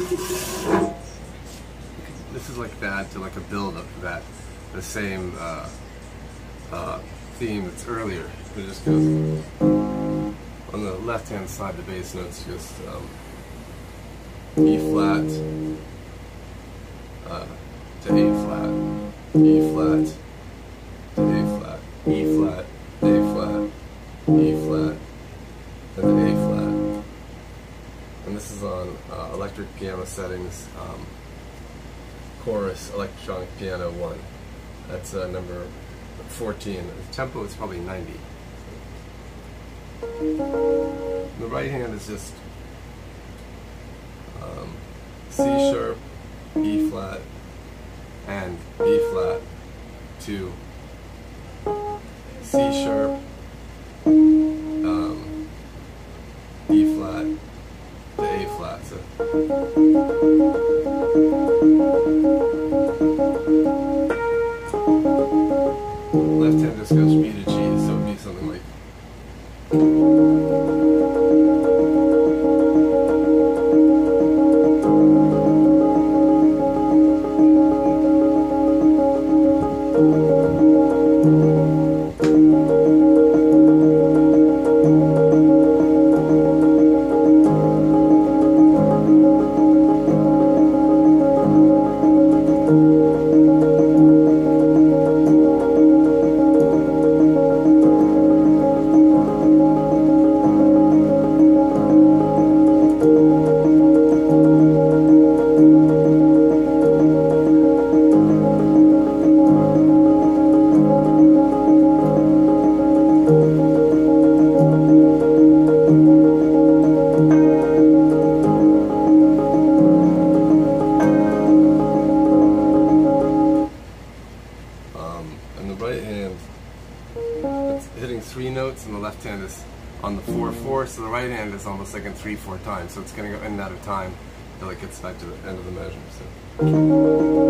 This is like that to like a build up that, the same uh, uh, theme that's earlier. It just goes on the left hand side. The bass notes just um, E flat uh, to A flat, E flat this is on uh, electric piano settings, um, chorus, electronic piano 1. That's uh, number 14. The tempo is probably 90. The right hand is just um, C sharp, E flat, and B flat to C sharp, Left hand goes it's hitting three notes, and the left hand is on the 4 mm. 4. So the right hand is almost like in 3 4 time, So it's going to go in and out of time until it gets back to the end of the measure. So.